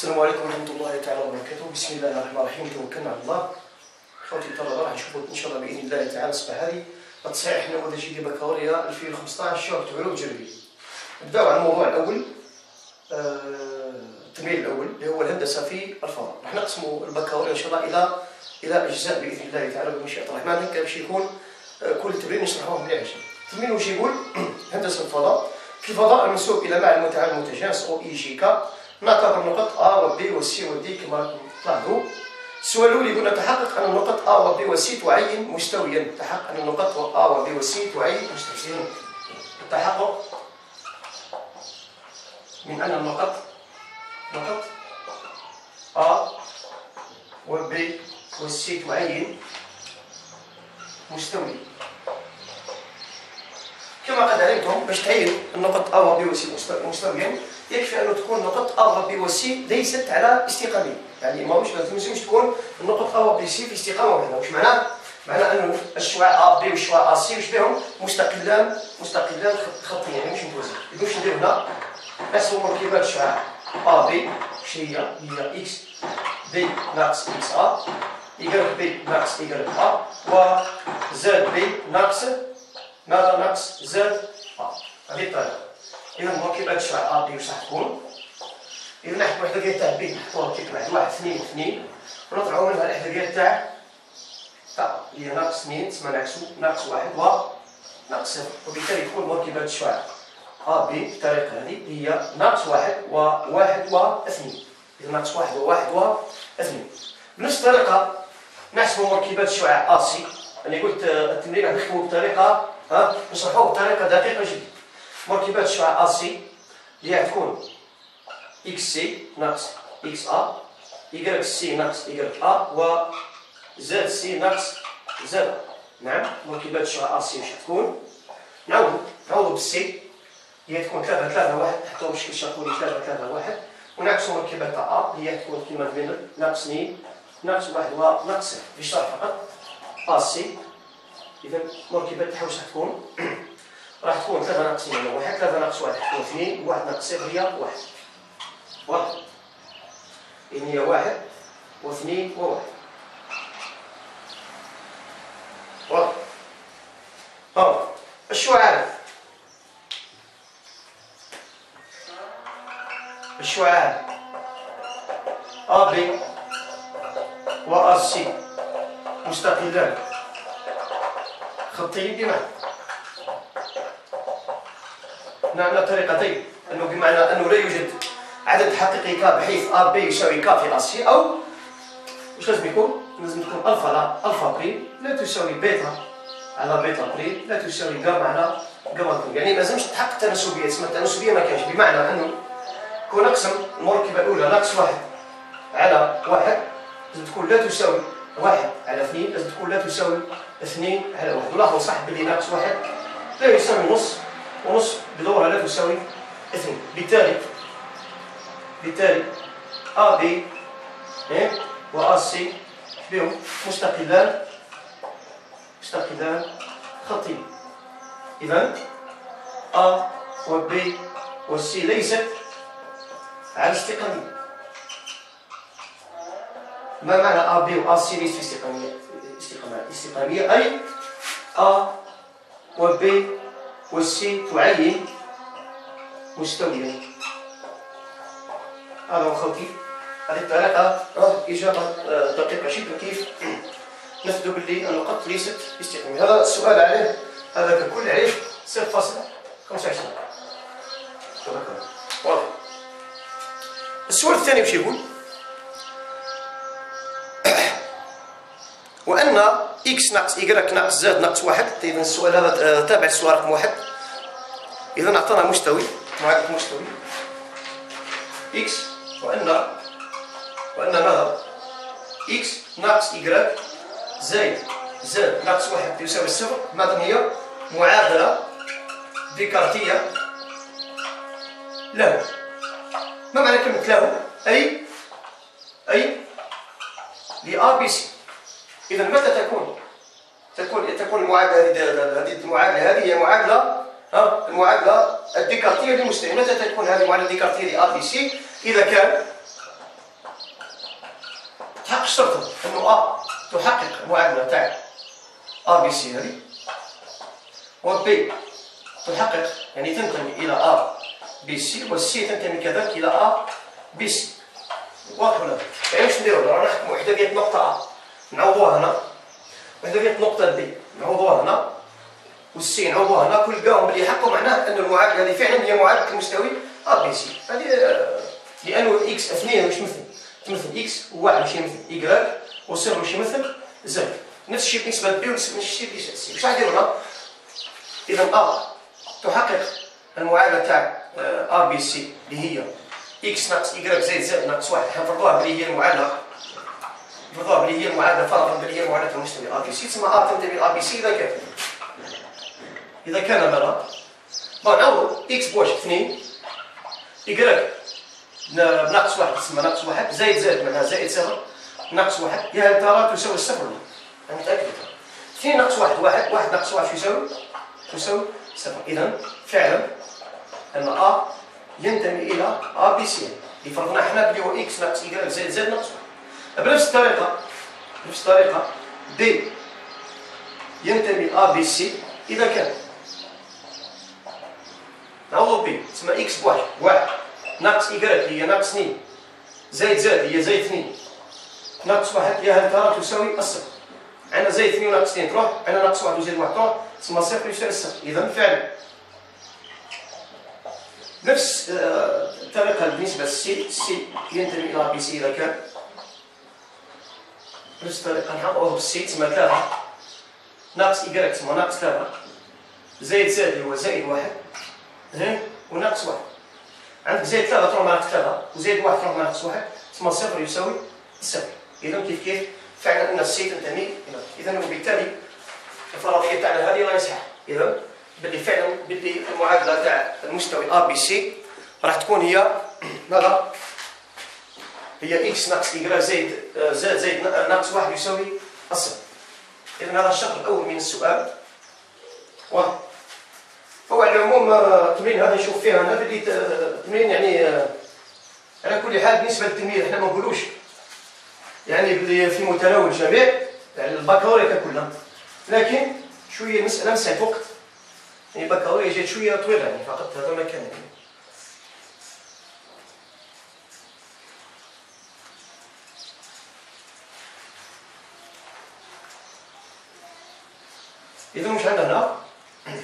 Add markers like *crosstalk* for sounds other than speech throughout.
السلام عليكم ورحمة الله تعالى وبركاته. بسم الله الرحمن الرحيم. توكلنا على الله. خوتي الطلبة راح نشوفوا إن شاء الله بإذن الله تعالى. الصباح هذه التصحيح النموذجي ديال بكالوريا 2015 شهر علوم تجريبية نبداو على الموضوع الأول. آه، التمرين الأول اللي هو الهندسة في الفضاء. راح نقسموا البكالوريا إن شاء الله إلى إلى أجزاء بإذن الله تعالى بمشيئة الرحمن. هكا باش يكون آه، كل تمرين نشرحوه مليح التمرين واش يقول؟ *clears throat* هندسة الفضاء. في الفضاء المنسوب إلى معلم متعامل متجانس أو إي جي كا. نعتبر النقط A و B و C و D كما تلاحظوا السؤال الأول يقول تحقق أن النقط A و B و C تعين مستويا؟ تحقق أن النقط A و B و C تعين مستويا. التحقق من أن النقط نقط A و B و C تعين مستويا. كما قد علمتم باش تعين النقط A و B و C مستويا يكفي أن تكون نقط A و B و C ليست على استقامية يعني ما تلزمش تكون النقط A و B C في استقامة واحدة واش معناه؟ معناه أنه الشعاع A B والشعاع A C واش بهم مستقلان مستقلان خطيا يعني مش متوازيين إذا واش ندير هنا؟ نحسبوا مركبات الشعاع A B واش هي هي X B ناقص X A Y B ناقص Y A و Z B ناقص ماذا ناقص Z A هذه الطريقة. إذا مركبات الشعاع أ بي وش راح تكون؟ إذا نحكي وحدة ديال تاع بي نحطوها كيف واحد واحد اثنين اثنين ونطلعوا منها الوحدة ديال تاع تاع هي ناقص اثنين تسمى ناقص ناقص واحد و ناقص صفر وبالتالي تكون مركبات الشعاع أ بي بالطريقة هذه هي ناقص واحد وواحد واثنين إذا ناقص واحد وواحد واثنين بنفس الطريقة نحسب مركبات الشعاع أ سي أنا قلت التمرين نختمو بطريقة ها نشرحوه بطريقة دقيقة جدا مركبات الشعاع سي اللي تكون إكس سي ناقص إكس ا y سي ناقص y ا و زد سي ناقص زد نعم مركبات الشعاع سي واش تكون نعاودو نعاودو بالسي هي تكون ثلاثة ثلاثة واحد نحطو بشكل شاكولي ثلاثة ثلاثة واحد ونعكسو مركبات ا هي تكون كيما بين ناقص اثنين ناقص واحد وناقص صفر في الشرح فقط ا سي اذا مركبات تحوس تكون راح تكون ثلاثة ناقصين على واحد ثلاثة ناقص واحد تكون اثنين واحد ناقص صفر هي واحد. واحد إذن هي واحد واثنين وواحد واحد الشعاع AB و AC مستقلان خطين بمعنى. نعم طريقتين. أنه بمعنى أنه لا يوجد عدد حقيقي k بحيث AB يساوي k في AC أو واش لازم يكون؟ لازم تكون ألفا لا ألفا prime لا تساوي بيتا على بيتا prime لا تساوي جاما على جاما prime يعني ما لازمش تحقق التناسبيه تسمى التناسبية ما كانش بمعنى أنه كون أقسم المركبة الأولى ناقص واحد على واحد لازم تكون لا تساوي واحد على اثنين لازم تكون لا تساوي اثنين على واحد. ولاحظوا صح بلي ناقص واحد لا يساوي نص ونص بدورها لا تساوي اثنين. بالتالي بالتالي أ بي إيه؟ و أ سي بهم مستقلان مستقلان خطين. إذا أ و بي و سي ليست على استقامية ما معنى أ بي و أ سي ليست استقامية استقامية أي أ و بي والسي تعين مستويا هذا هو خوتي. هذه الطريقة إجابة آه، دقيقة. جدا كيف *clears throat* نثبت باللي النقط ليست استقامية هذا السؤال عليه. هذا ككل عليه صفر فاصل خمسة وعشرين. واضح. السؤال الثاني وش يقول؟ وأن x ناقص i grec ناقص z ناقص واحد. إذا السؤال هذا آه، تابع السؤال رقم واحد. إذا أعطانا مستوي. معادلة مستوي. x وأن وأن ماذا؟ x ناقص i grec زائد z ناقص واحد يساوي صفر. ماذا هي؟ معادلة ديكارتية له. ما معنى كلمة له؟ أي أي ل A B C إذا متى تكون؟ تكون تكون المعادلة هذه المعادلة هذه هي معادلة المعادلة الديكارتية للمستوى متى تكون هذه المعادلة الديكارتية ل A B C إذا كان تحقق الشرط أنه A تحقق المعادلة تاع A B C هذه. و B تحقق يعني تنتمي إلى A B C وال C تنتمي كذلك إلى A B C واضح ولا يعني واش نديرو؟ رانا نحكمو إحداثيات نقطه A نعوضوها هنا. إحداثيات نقطه B نعوضوها هنا. وال C نعوضوها هنا. كل بلي يحققوا معناه أن المعادله هذه فعلا هي معادله المستوي A B C. هذه آه، لأنه x اثنين واش مثل. تمثل x وواحد ماشي يمثل ايكغيك وصفر ماشي يمثل z. نفس الشيء بالنسبة ل B ونفس الشيء بالنسبة ل C واش غاديروا هنا؟ اذا A تحقق المعادله تاع A B C اللي هي x ناقص i grec زائد z ناقص واحد. حنفرضوها بلي هي المعادله نفرضوها بلي هي المعادلة فرضا بلي هي المعادله المستوي A B C تسمى A تنتمي ل A B C إذا كان. إذا كان bon نعوض x بواش 2 ايكغيك بناقص واحد تسمى ناقص واحد. زائد z معناها زائد صفر. ناقص واحد. يا هل ترى تساوي الصفر أنا متأكد. اثنين ناقص واحد واحد. واحد ناقص واحد يساوي؟ تساوي صفر. اذا فعلا أن A ينتمي إلى A B C اللي فرضنا إحنا بلي هو x ناقص i grec زائد z ناقص واحد. بنفس الطريقة بنفس الطريقة. B ينتمي ل B C اذا كان نعوض B تسمى x بواحد واحد. ناقص إيكغيك هي ناقص اثنين. زائد z هي زائد اثنين. ناقص واحد يا هل ترى تساوي الصفر. عندنا زائد اثنين وناقص اثنين تروح عندنا ناقص واحد وزائد واحد تروح تسمى صفر يساوي الصفر. إذا فعلا. نفس آه، الطريقة بالنسبة للسي سي ينتمي إلى بي سي إذا كان نفس الطريقة نحطوه بال C تسمى ثلاثة ناقص إيكغيك تسمى ناقص ثلاثة زائد z هو زائد واحد وناقص واحد عندك زائد ثلاثة تروح مع ثلاثة وزائد واحد تروح مع واحد تسمى صفر يساوي صفر إذا كيف كيف فعلا أن ال C تنتمي إذا وبالتالي الفرضية تاعنا هذه لا يصح إذا باللي فعلا باللي المعادلة تاع المستوي A B C راح تكون هي ماذا؟ هي x ناقص i grec زائد زائد z ناقص واحد يساوي الصفر. إذا هذا الشرط الأول من السؤال. واحد. هو على العموم التمرين هذا نشوف فيه أنا بلي التمرين يعني على كل حال بالنسبة للتلميذ إحنا ما نقولوش. يعني بلي في متناول الجميع يعني البكالوريا كلها لكن شوية المساله مسألة وقت يعني البكالوريا جات شوية طويلة يعني فقط هذا ما كان. يعني إذا مش عندنا هنا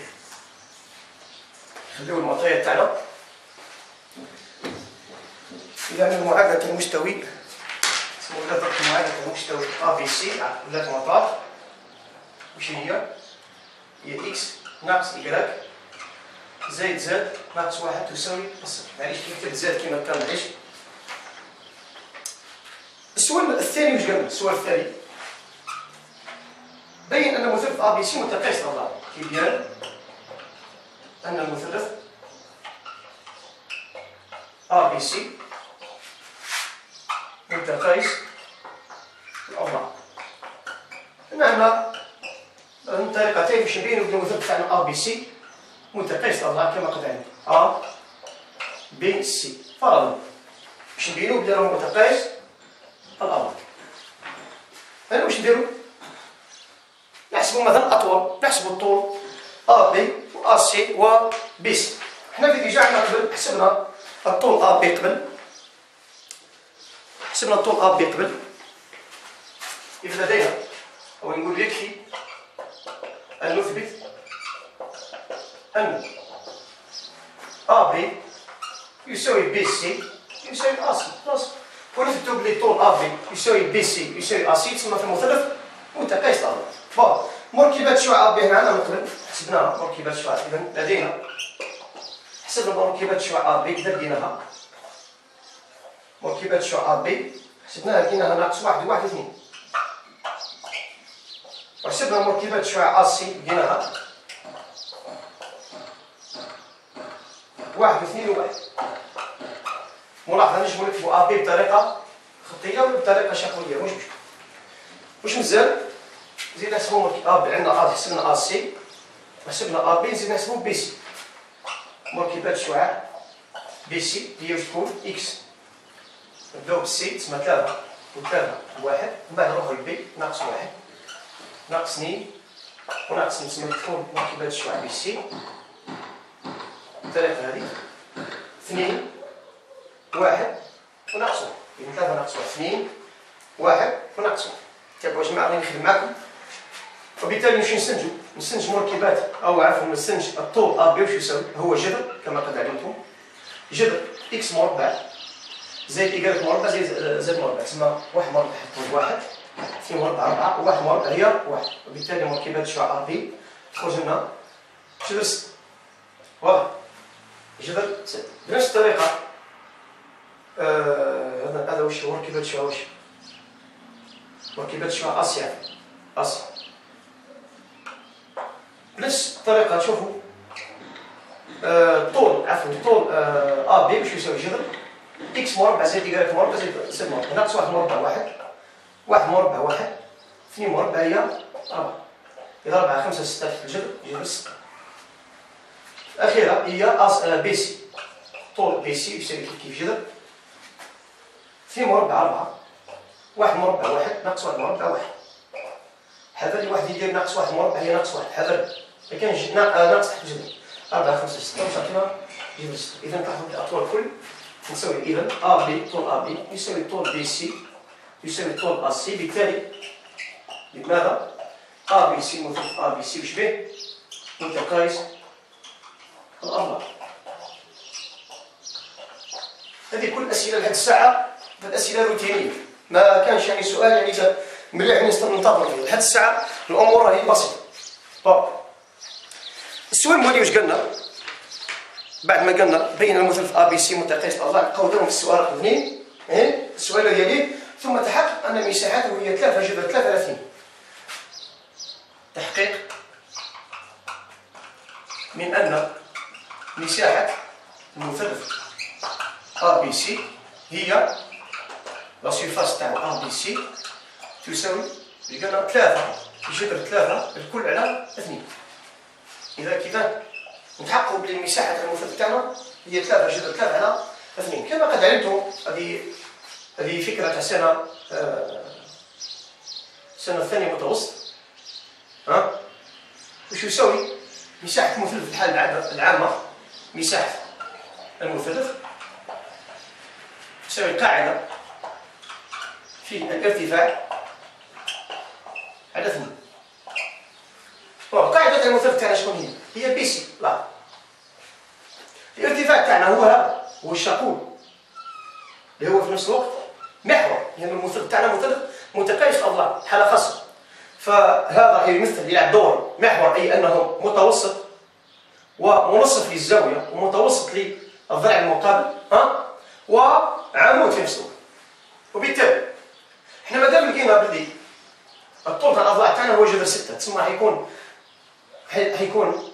نخليو المطريه تاعنا إذا المعادله المستوي اسمه ضرب معادلة المستوي ا بي سي ولات مطار وش هي؟ هي إكس ناقص ايكغيك زائد زاد ناقص واحد تساوي الصفر معليش كيف كتبت زاد كيما كان معليش السؤال الثاني واش قال؟ السؤال الثاني. بين أن مثلث A B C متقايس طبعا كيبان أن المثلث ABC متقايس الأضلاع عندنا طريقتين باش نبينو بلي المثلث تاعنا ABC متقايس الأضلاع كما قلت عندي. A B C. فرضا. باش نبينو بلي راهو متقايس الأضلاع أنا واش نديرو نحسبو مثلا أطول نحسبو الطول. A B A C و B C حنا في déjà حنا قبل حسبنا الطول A B قبل. حسبنا الطول A B قبل. إذا لدينا أو نقول يكفي أن نثبت أن A B يساوي B C يساوي A C خلاص. ونثبتوا بلي طول A B يساوي B C يساوي A C تسمى في المثلث متقايس الأضلاع bon مركبات شعاع A B معنا من قبل حسبناها مركبات شعاع اذا لدينا حسبنا مركبات شعاع A B كذا لقيناها مركبات شعاع A B حسبناها لقيناها ناقص واحد وواحد اثنين. وحسبنا مركبات شعاع A C لقيناها واحد اثنين وواحد. ملاحظة نجمو نكتبو A B بطريقة خطية ولا بطريقة شفوية؟ مش مشكل. واش مزال. زيد نحسبو ا عندنا ا حسبنا ا سي. وحسبنا ا بي نزيد نحسبو بي سي. مركبات شعاع B C هي تكون x. نبداو بال C تسمى ثلاثة وثلاثة واحد. ومن بعد نروحو ل B ناقص واحد. ناقص اثنين وناقص تسمى تكون مركبات الشعاع B C. الطريقة هذه اثنين واحد وناقص واحد إذا ثلاثة ناقص واحد. اثنين واحد وناقص واحد. تابعوا جماعة غادي نخدم معكم؟ وبالتالي نمشي نستنتجو نستنتج مركبات أو عفوا نستنتج الطول A B واش يساوي هو جذر كما قد علمتم. جذر x مربع زائد i grec مربع زائد z مربع تسمى واحد مربع حط واحد اثنين مربع أربعة وواحد مربع هي واحد. وبالتالي مركبات الشعاع أ بي تخرج لنا جذر ست واضح؟ جذر ست بنفس الطريقة. هذا هذا واش مركبات الشعاع واش مركبات الشعاع أسيا. أسيا. بنفس الطريقة تشوفوا طول عفوا طول ا بي باش يساوي جذر إكس مربع زائد يكغيك مربع زائد زد مربع ناقص واحد مربع واحد واحد مربع واحد اثنين مربع هي أربعة. إذا أربعة خمسة ستة في الجذر جذر ستة الأخيرة هي بي سي طول بي سي يساوي كيف كيف جذر اثنين مربع أربعة. واحد مربع واحد ناقص واحد مربع واحد. جذر لي واحد يدير ناقص واحد مربع هي ناقص واحد. جذر. ما كانش ناقص تحت الجذر أربعة خمسة ستة وصلتنا جذر ستة. إذا تلاحظوا الأطوال الكل تساوي إذا أ بي طول أ بي يساوي طول بي سي يساوي طول أ سي بالتالي لماذا؟ أ بي سي مثلث أ بي سي وش به؟ متقايس الأضلاع هذه كل الأسئلة لهذه الساعة الأسئلة روتينية. ما كانش يعني سؤال يعني مليح ننتظر فيه لحد الساعة الأمور راهي بسيطة. السؤال الموالي واش قالنا بعد ما قلنا بين المثلث ا بي سي متقايس الاضلاع قودرهم في السؤال رقم اثنين إيه؟ السؤال يليه ثم تحقق أن مساحته هي 3 جذر 33 تحقيق من أن مساحة المثلث ا بي سي هي la surface تاع ا بي سي تساوي قلنا 3 جذر 3 الكل على 2 إذا كذا نتحققوا بلي مساحه المثلث تاعنا هي 3 جذر 3 على 2 كما قد علمتم هذه هذه فكرة تاع سنة آه سنة الثانية متوسط. ها؟ وش يساوي؟ مساحة المثلث في الحاله العامة مساحة المثلث تساوي قاعدة في الارتفاع على 2 قاعدة المثلث تاعنا شكون هي؟ هي بي سي لا الارتفاع تاعنا هو هذا هو الشاقول اللي هو في نفس الوقت محور لأن يعني المثلث تاعنا مثلث متقايس الاضلاع حاله خاصه فهذا يمثل يلعب دور محور اي انه متوسط ومنصف للزاويه ومتوسط للضلع المقابل ها وعمود في نفس الوقت وبالتالي إحنا مادام لقينا بلي الطول تاع الاضلاع تاعنا هو جذر 6 تسمى حيكون حيكون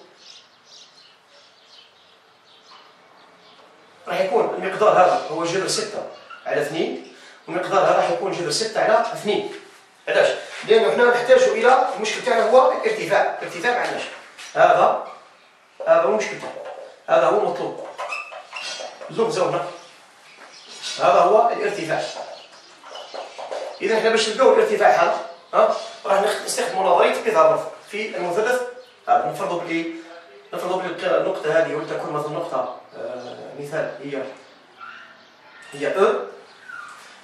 راح يكون المقدار هذا هو جذر 6 على 2 والمقدار هذا حيكون جذر 6 على 2 علاش؟ لأنه حنا نحتاج إلى المشكل تاعنا هو الارتفاع، الارتفاع ما هذا هذا هو المشكل هذا هو المطلوب زوم زومنا هذا هو الارتفاع. إذا حنا باش نلقاو الارتفاع هذا ها راح نستخدموا نظرية بيثاغورس في المثلث نفرضوا بلي نفرضوا بلي النقطة هذه ولتكن مثلا نقطة آه مثال هي هي أو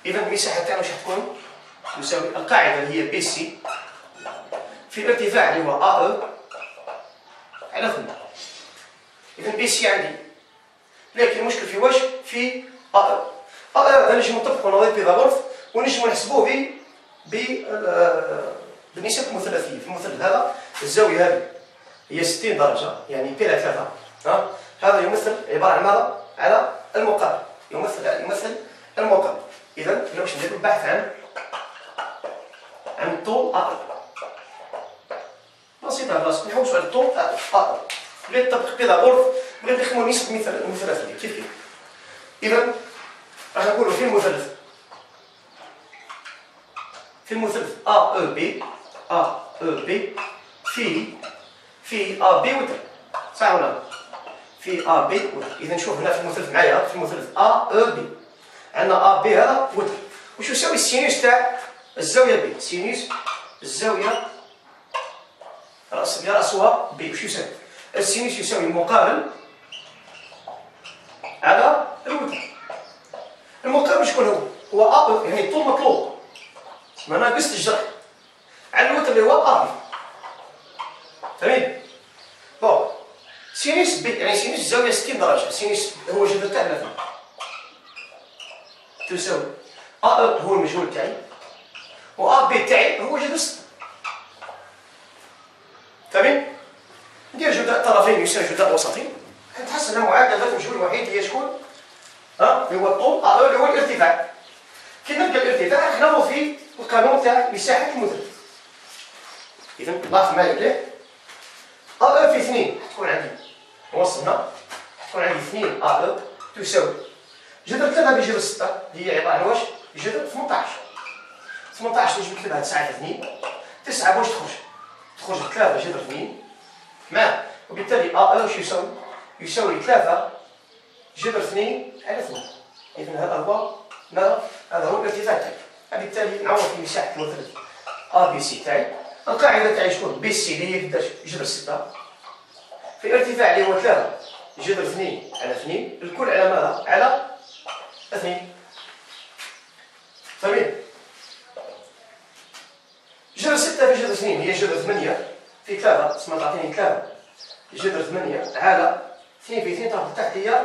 اذا المساحه تاعنا واش تكون تساوي القاعدة اللي هي بي سي في الارتفاع اللي هو أ أو على ثم اذا بي سي عندي. لكن المشكل في واش؟ في أ أو أ أو هذا نجم نطبقوا نظريه بيثاغورس ونجم نحسبوه ب ب آه، المثلثيه في المثلث هذا الزاوية هذه. هي 60 درجة يعني بي على 3 ها؟ هذا يمثل عبارة عن ماذا؟ على المقابل يمثل يمثل المقابل اذا إحنا باش نديرو البحث عن عن طول أ. بسيطة خلاص نحوسوا على الطول أ بغيت تطبق بيثاغورس بغيت نخدموا نسب المثلث كيف كيف؟ اذا راح نقولوا في المثلث. في المثلث أ أو بي أ أو بي في في ا بي وتر صح ولا لا؟ في ا بي وتر إذا نشوف هنا في المثلث معايا في المثلث ا أو بي عندنا ا بي هذا وتر وش يساوي ال sinus تاع الزاوية بي sinus الزاوية رأس راسها بي وش يساوي؟ ال sinus يساوي مقابل على الوتر المقابل شكون هو؟ هو ا يعني الطول مطلوب. ما ناقص الجرح. على الوتر اللي هو ا فهمت؟ sinus بي يعني sinus زاوية 60 درجه sinus هو جذر تاع 30 تساوي أ هو المجهول تاعي و أ بي تاعي هو جذر 6 فهمت ندير جداء طرفين يساوي جداء وسطين نتحسن معادله المجهول الوحيد هي شكون؟ ها هو الطول أ هو الارتفاع. كي نلقى الارتفاع نحنا في القانون تاع مساحة المثلث اذا لاحظ معايا مليح أ في 2 تكون عندي وصلنا تكون عندي 2 ا تساوي جذر 3 بجذر 6 هي عباره عن واش جذر 18 18 نجم نكتبها 9 في 2 9 واش تخرج تخرج 3 جذر 2 معاه وبالتالي ا واش يساوي يساوي 3 جذر 2 على 2 اذا هذا هو هذا هو الارتفاع تاعي وبالتالي نعوض في مساحه المثلث ا بي سي تاعي القاعده تاعي شكون بي سي اللي هي قداش جذر 6 في ارتفاع اللي هو 3 جذر 2 على 2 الكل على ماذا؟ على 2 فهمين جذر 6 في جذر 2 هي جذر 8 في 3 اسمها تعطيني 3 جذر 8 على 2 في 2 تاخذ تحت هي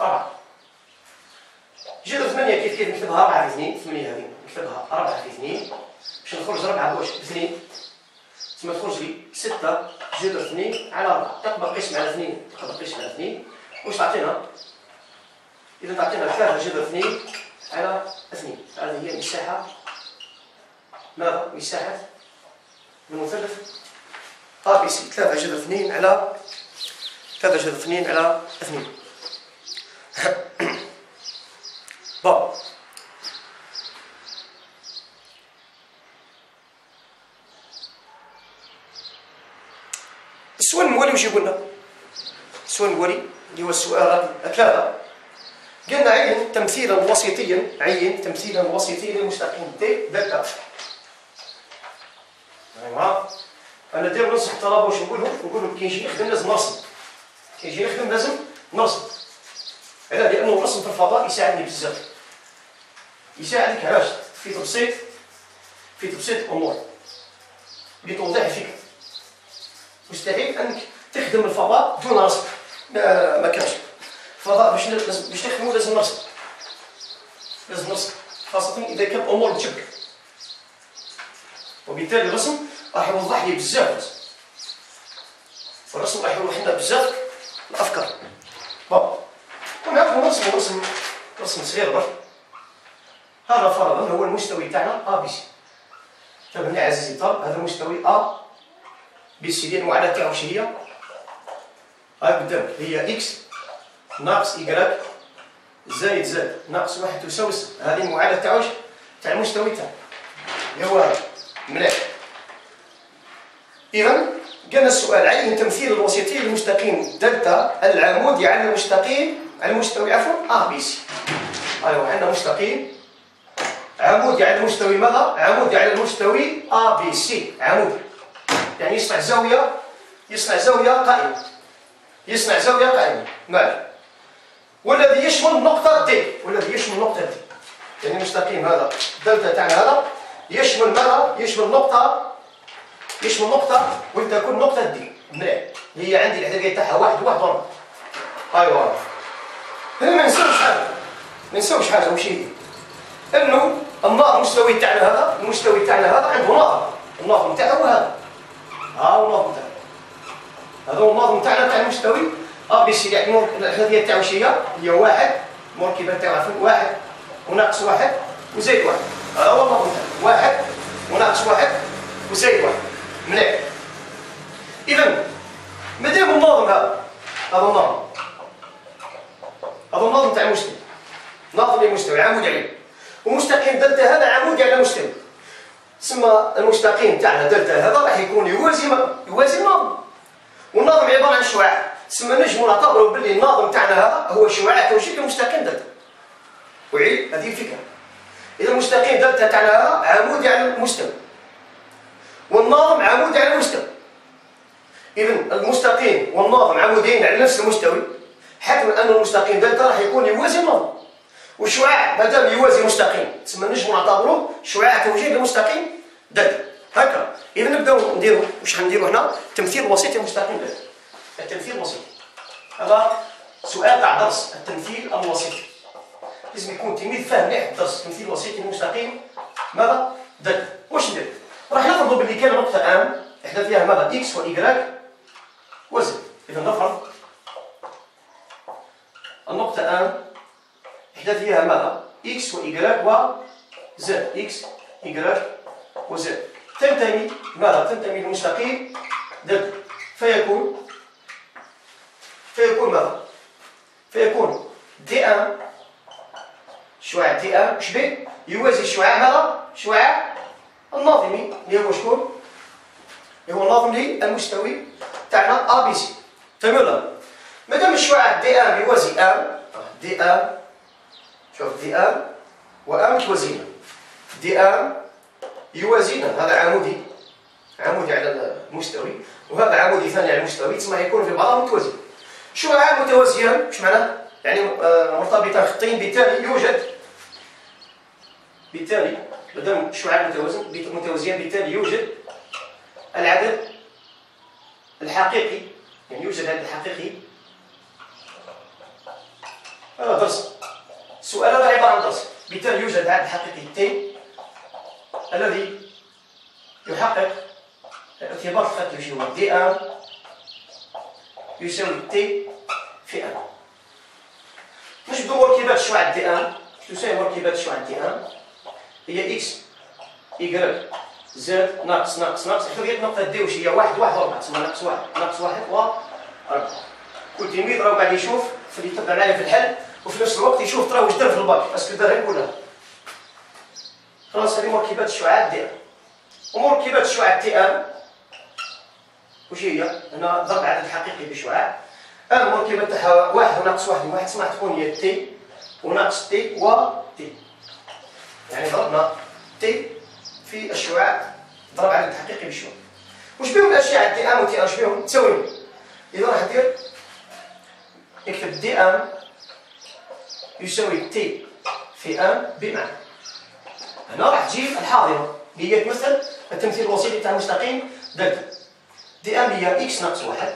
4 جذر 8 كيف كيف نكتبها؟ 4 في 2 8 هذه نكتبها 4 في 2 باش نخرج 4 بواش 2 تسمى تخرج لي 6 جذر 2 على 4 تقبل قسم على 2 تقبل قسم على 2 واش تعطينا؟ إذا تعطينا 3 جذر 2 على 2 هذه هي مساحة. ماذا؟ مساحة المثلث أ بي سي. 3 جذر 2 على 3 جذر 2 على 2 *coughs* bon. السؤال الموالي واش يقول لنا السؤال الموالي اللي هو السؤال ثلاثة قلنا عين تمثيلا وسيطيا عين تمثيلا وسيطيا للمستقيم. دي دلتا ايوا أنا دير ننصح الطلبه واش نقول لهم نقول لهم كي يجي يخدم لازم نرسم. كي يجي يخدم لازم نرسم. علاه لأنه الرسم في الفضاء يساعدني بزاف. يساعدك علاش؟ في تبسيط في تبسيط الأمور. بتوضيح الفكرة. مستحيل أنك تخدم الفضاء دون رسم ما, ما كانش. الفضاء باش لازم باش تخدمو لازم نرسم لازم نرسم خاصة إذا كان الأمور متشبكة وبالتالي الرسم راح يوضح لي بزاف الرسم. راح يوضح لنا بزاف الأفكار. بون ونعرفو نرسم رسم رسم صغير برك هذا فرضا هو المستوي تاعنا A B C. تابعني عزيزي الطالب هذا المستوي A بي سي دي المعادله تاعو شنو هي؟ قدامك. هي إكس ناقص إيكغيك زائد زائد ناقص واحد تساوي هذه المعادلة تاعو تاع المستوي اللي هو مليح. اذا قالنا السؤال عين تمثيل الوسيطي للمستقيم دلتا العمودي على المستقيم على المستوي عفوا ا بي سي ايوا عندنا مستقيم عمودي على المستوي ماذا؟ عمودي على المستوي ا بي سي عمودي يعني يصنع زاوية يصنع زاوية قائمة. يصنع زاوية قائمة ماذا؟ والذي يشمل نقطة دي والذي يشمل نقطة دي يعني مستقيم هذا. الدلتا تاعنا هذا. يشمل ماذا؟ يشمل نقطة يشمل نقطة ولتكن نقطة دي مليح. هي عندي الإحداثية تاعها واحد واحد ضرب ايوا هنا ما نساوش حاجة. ما نساوش حاجة وش هي؟ إنه النظام المستوي تاعنا هذا المستوي تاعنا هذا عنده نظام النظام تاعه هو هذا. ها هو النظم تاعنا هذا هو النظم تاعنا تاع المستوي ا بي سي يعني الأحداثية تاعو شي هي واحد المركبات تاعو واحد وناقص واحد وزايد واحد. هذا هو النظم تاعنا واحد وناقص واحد وزايد واحد. مليح. إذا مادام الناظم هذا؟ هذا الناظم. هذا الناظم تاع المستوي ناظم المستوي عمود عليه ومستقيم دلتا هذا عمود على مستوي تسمى المستقيم تاعنا دلتا هذا راح يكون يوازي يوازي الناظم والناظم عبارة عن شعاع تسمى نجمو نعتبروا باللي الناظم تاعنا هذا هو شعاع توجيه مستقيم دلتا وعيد هذه الفكرة. إذا المستقيم دلتا تاعنا عمودي على المستوى. والناظم عمودي على المستوى. اذا المستقيم والناظم عمودين على نفس المستوى. حتما أن المستقيم دلتا راح يكون يوازي الناظم والشعاع ما دام يوازي مستقيم تسمى نجمو نعتبروه شعاع توجيه لمستقيم دلتا هكا. إذا نبداو نديرو واش غنديرو هنا؟ تمثيل وسيط المستقيم دلتا التمثيل الوسيط هذا سؤال تاع درس. التمثيل الوسيط. لازم يكون التلميذ فاهم مليح الدرس التمثيل الوسيط المستقيم ماذا؟ دلتا واش ندير راح نفرضوا باللي كان نقطة M إحنا فيها ماذا؟ x y و z إذا نفرض النقطة M إحنا فيها ماذا؟ إكس واي وزد إكس واي وزد تنتمي ماذا؟ تنتمي للمستقيم دلتا فيكون فيكون ماذا؟ فيكون دي ان شعاع دي ان شبه يوازي شعاع ماذا؟ شعاع الناظمي اللي هو شكون؟ اللي هو الناظم المستوي تاعنا ا بي سي ولا مادام الشعاع دي ان يوازي ام دي ان شوف دي ان وام توازينا دي ان يوازينا. هذا عمودي. عمودي على المستوي وهذا عمودي ثاني على المستوي تسمى يكون في بعضهم متوازي. شعاع متوازيان إيش معناه يعني آه، مرتبطان خطين بالتالي يوجد بالتالي مادام شعاع متوازن متوازيان بالتالي يوجد العدد الحقيقي. يعني يوجد العدد الحقيقي. هذا درس. السؤال هذا عبارة عن درس. بالتالي يوجد العدد الحقيقي. تي الذي يحقق ارتباط الخط هو DM يساوي t في n نجدو مركبات الشعاع DM تساوي مركبات الشعاع دي ان هي إكس ايكغيك زد ناقص ناقص ناقص. حيت نقطة D وش هي؟ واحد واحد وربعة تسمى ناقص واحد ناقص واحد و أربعة. كل تلميذ راه قاعد يشوف في اللي يتبع معايا في الحل وفي نفس الوقت يشوف ترى واش دار في ال bac est-ce que دار ولا خلاص هذه مركبات الشعاع DM ومركبات الشعاع t n وش هي؟ هنا ضرب عدد حقيقي بشعاع المركبة تاعها واحد وناقص واحد واحد تسمح تكون هي t وناقص t و t. يعني ضربنا t في الشعاع ضرب عدد حقيقي بالشعاع وش بهم M و t n وش بهم تساوي إذا راح ندير نكتب DM يساوي t في n بمعنى. هنا راح تجي الحاضره اللي هي تمثل التمثيل الوسيطي تاع المستقيم. دلتا DM هي x ناقص واحد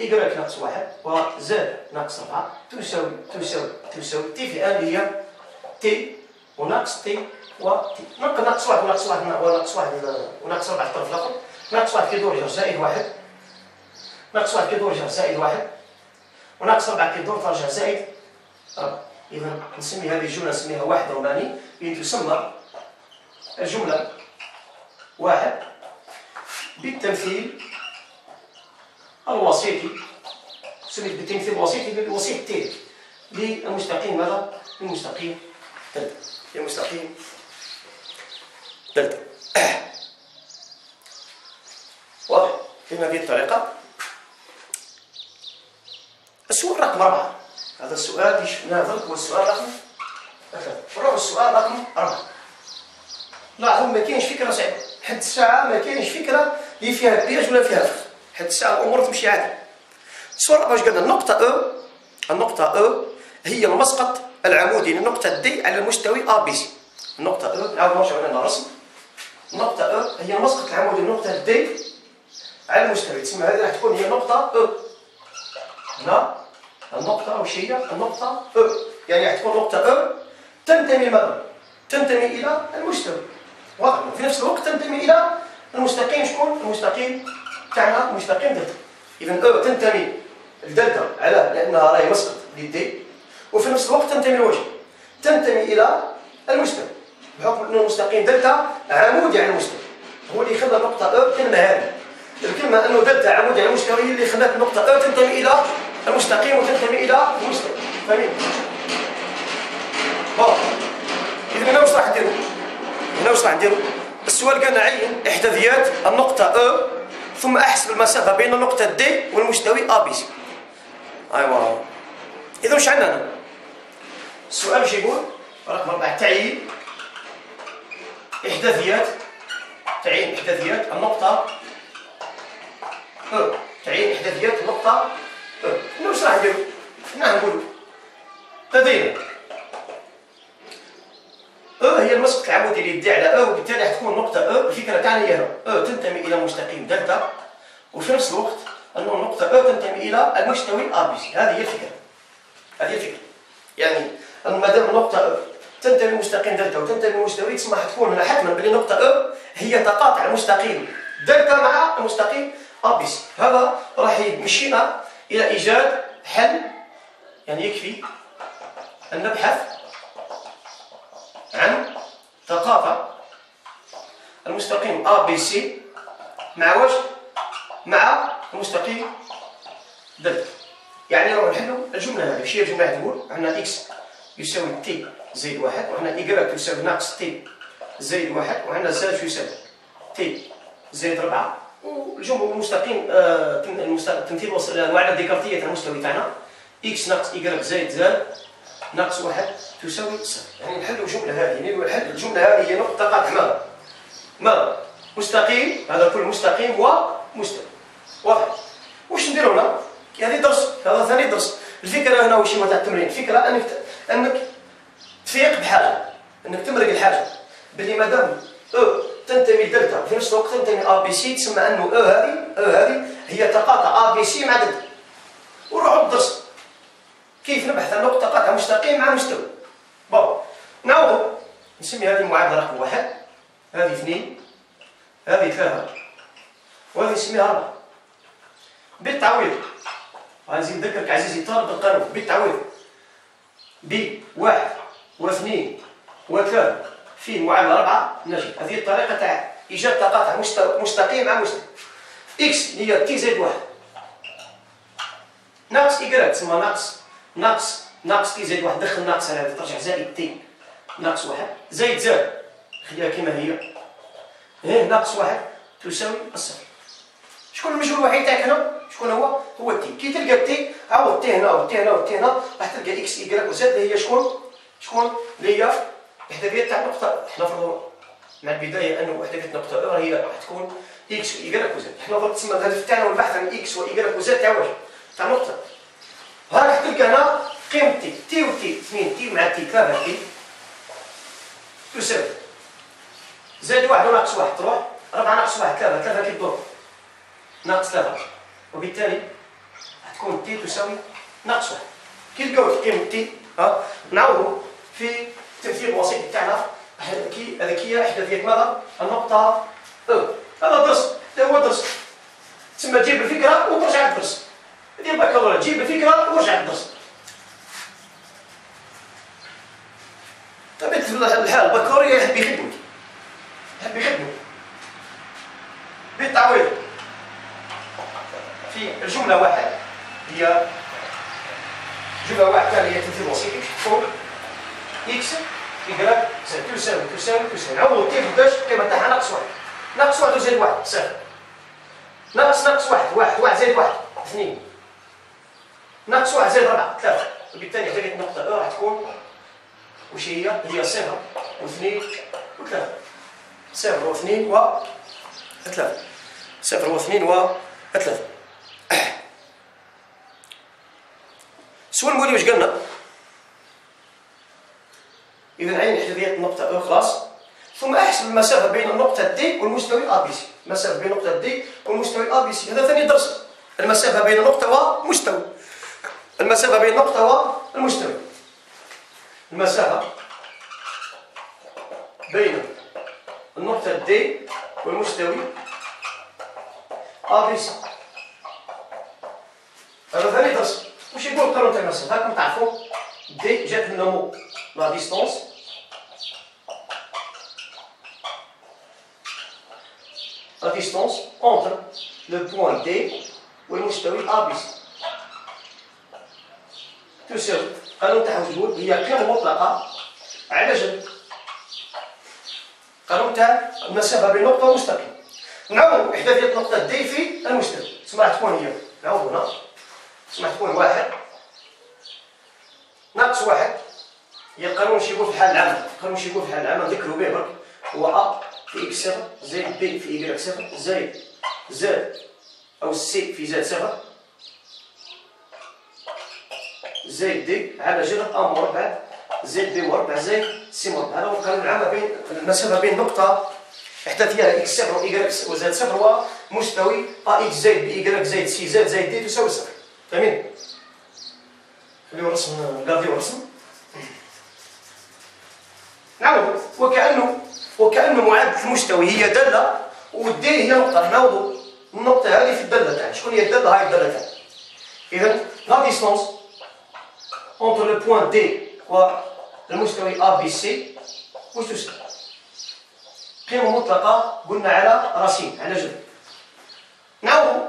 إيكغيك ناقص واحد وزد ناقص أربعة. تساوي تساوي تساوي t في n هي t وناقص t و t نبقى ناقص واحد وناقص واحد وناقص واحد وناقص أربعة الطرف الآخر. ناقص واحد كيدور يرجع زائد واحد. ناقص واحد كيدور يرجع زائد واحد. وناقص أربعة كيدور ترجع زائد أربعة. إذا نسمي هذه الجملة نسميها واحد روماني تسمى الجملة واحد. بالتمثيل الوسيطي. سميت بالتمثيل الوسيطي بالوسيط t للمستقيم ماذا؟ للمستقيم دلتا للمستقيم دلتا *coughs* واضح؟ في هذه الطريقة؟ السؤال رقم أربعة. هذا السؤال اللي شفناه هو السؤال رقم ثلاثة. السؤال رقم أربعة. لاحظوا ما كاينش فكرة صعيبة. حد الساعة ما كاينش فكرة اللي فيها piège ولا فيها فخ. حتى الساعة الأمور تمشي عادي. الصورة واش قلنا النقطة O النقطة O هي المسقط العمودي للنقطه D على المستوى ABC النقطة O نعاود نرجع لنا رسم النقطة أو هي المسقط العمودي للنقطه دي على المستوى تسمى هذه راح تكون هي نقطه أو. هنا النقطة واش هي النقطة أو. يعني راح تكون نقطة أو تنتمي ماذا تنتمي إلى المستوى. واضح. في نفس الوقت تنتمي إلى المستقيم. شكون؟ المستقيم تاعنا مستقيم دلتا اذا أو تنتمي لدلتا على لأنها راهي مسقط للدي وفي نفس الوقت تنتمي لوجه. تنتمي إلى المستوى بحكم انه المستقيم دلتا عمودي على المستوى هو اللي خلى النقطه O كلمة هذه. الكلمة أنه دلتا عمودي على المستوى هي اللي خلات النقطه O تنتمي إلى المستقيم وتنتمي إلى المستوى فاهمين اذا هنا واش راح نديرو هنا واش راح نديرو. السؤال قالنا عين احداثيات النقطة O ثم أحسب المسافة بين نقطة D والمستوي ABC. ايوا إذا واش عندنا؟ السؤال واش يقول؟ رقم 4 تعيين. إحداثيات تعيين إحداثيات النقطة أو تعيين إحداثيات النقطة أو واش راح نديرو؟ شنو نقولو؟ لدينا أو هي المسقط العمودي اللي يدي على أو وبالتالي حتكون نقطة أو الفكرة تاعنا هي أو تنتمي إلى مستقيم دلتا وفي نفس الوقت أن النقطة أو تنتمي إلى المستوي C هذه هي الفكرة. هذه الفكرة. يعني ما دام النقطة أو تنتمي لمستقيم دلتا وتنتمي لمستوي تسمى حتكون هنا حتما. بلي نقطة أو هي تقاطع المستقيم دلتا مع المستقيم C هذا راح يمشينا إلى إيجاد حل يعني يكفي أن نبحث عن تقاطع المستوي A B C مع واش؟ مع المستقيم دلتا يعني نروح نحلو الجملة هذه وش هي الجملة تقول عندنا x يساوي t زائد واحد وعندنا y يساوي ناقص t زائد واحد وعندنا z يساوي t زائد ربعة والجمله المستقيم آه تمثيل المعادلة الديكارتية المستوي تاعنا إكس ناقص إيكغيك زائد زاد ناقص واحد تساوي صفر. يعني نحل الجملة هذه يعني نحل الجملة هذه هي نقطة قاطع ماذا؟ ماذا؟ مستقيم هذا كل مستقيم ومستوي واضح؟ واش نديرو هنا؟ هذه درس هذا ثاني درس. الفكرة هنا واش تاع التمرين؟ الفكرة أنك أنك تفيق بحاجة أنك تمرق الحاجة. باللي مادام O تنتمي لدلتا في نفس الوقت تنتمي ABC تسمى أنه O هذه O هذه هي تقاطع ABC مع دلتا. ونروحوا للدرس. كيف نبحث عن نقطة قطع مستقيم مع مستوى. بون نعوض نسمي هذه المعادلة رقم واحد. هذه اثنين. هذه ثلاثة. وهذه نسميها أربعة. بالتعويض. غنزيد نذكرك عزيزي الطالب بالقانون بالتعويض. ب واحد واثنين وثلاثة. في المعادلة أربعة نجد هذه الطريقة تاع إيجاد تقاطع مستقيم مع مستقيم x هي t زائد واحد. ناقص إيكغيك تسمى ناقص ناقص ناقص t زائد واحد. دخل ناقص على هذه ترجع زائد t ناقص واحد. زائد z خليها كما هي. هيه ناقص واحد. تساوي الصفر شكون المجهول الوحيد تاعك هنا؟ شكون هو؟ هو t كي تلقى t عوض t هنا و t هنا و t هنا راح تلقى إكس ايكغيك وزد اللي هي شكون؟ شكون؟ اللي هي الاحداثيه تاع النقطه إحنا فرضوا مع البداية أنه احداثيه نقطة. أو هي راح تكون إكس وايكغيك وزد إحنا فرض تسمى الهدف تاعنا والبحث عن إكس وايكغيك وزد تاع واش تاع نقطة. ها راح تلقى هنا قيمه t t و t اثنين t مع t ثلاثة t تساوي زائد واحد وناقص واحد تروح. ربعة ناقص واحد ثلاثة ثلاثة كي تدور ناقص ثلاثة وبالتالي تكون t تساوي ناقص واحد. كي لقاو قيمة t ها؟ نعوضوا في التمثيل الوسيط تاعنا كي هذيك هي إحداثية ماذا؟ النقطة O. هذا درس. هذا هو درس. تسمى تجيب الفكرة وترجع للدرس دير بكالوريا تجيب الفكرة وارجع للدرس طبيعة الحال البكالوريا يحب يخدمك يحب يخدمك بالتعويض في الجملة واحد هي جملة واحد ثانية تمثيل وسيط فوق إكس إكغيك تساوي تساوي تساوي عوض كيف بداش القيمة تاعها ناقص واحد ناقص واحد وزائد واحد صفر ناقص ناقص واحد واحد واحد زائد واحد اثنين ناقص واحد زائد ربعة ثلاثة. وبالتالي حاجة النقطة أو راح تكون. وش هي؟ هي صفر واثنين وثلاثة. صفر واثنين وثلاثة صفر واثنين وثلاثة السؤال *clears throat* المولي واش قالنا إذا عين احداثيه النقطة. O خلاص. ثم أحسب المسافه بين النقطة D والمستوى A B C المسافه بين النقطة D والمستوى A B C هذا ثاني درس. المسافة بين النقطة والمستوى المسافة بين النقطه والمستوى المسافة بين النقطه D والمستوى A B C هذا ثاني درس واش يقول القانون تاع المسافه راكم تعرفوا دي جات لنا مو la distance la distance entre le point D والمستوي A تساوي القانون تاعها يقول هي قيمه مطلقه على جنب قانون تاع المسافه بين نقطه ومستقيم نعوض احداثيه النقطه D في المستوي تسمى تكون هي نعوض هنا تسمح تكون واحد ناقص واحد هي القانون شي يقول في الحال العام القانون شي يقول في الحال العام نذكروا به برك هو A في x صفر زائد B في y صفر زائد زاد أو C في z صفر زائد D على جذر A مربع زائد B مربع زائد C مربع هذا هو القانون العام بين المسافة بين نقطة احداثيها x صفر و y و z صفر ومستوي A x زائد B y زائد C z زائد D تساوي صفر. فاهمين؟ خليو رسم نقضيو رسم نعاودو وكأنه وكأنه معادلة المستوي هي دالة والدي هي نقطة. نعاودو النقطة هذه في الدالة تاعنا شكون هي الدالة؟ هاي الدالة تاعنا إذا لا ديستونس entre le point D والمستوي A B C واش تساوي؟ قيمة مطلقة قلنا على راسين على جذر نعاودو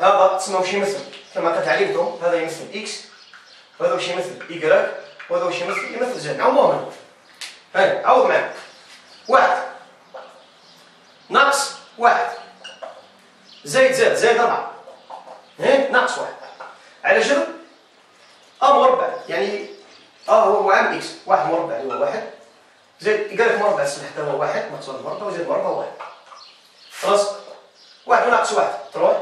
هذا تسمى واش يمثل كما قد علمتم هذا يمثل X وهذا واش يمثل Y وهذا واش يمثل يمثل Z. نعاودوهم هاي عوض معايا واحد ناقص واحد زايد زاد زايد أربعة هاي ناقص واحد على جذر أ مربع. يعني أ هو معامل إكس. واحد مربع هو واحد. زائد قال لك مربع سمح حتى هو واحد ناقص مربع وزائد مربع واحد. خلاص. واحد ناقص واحد. تروح.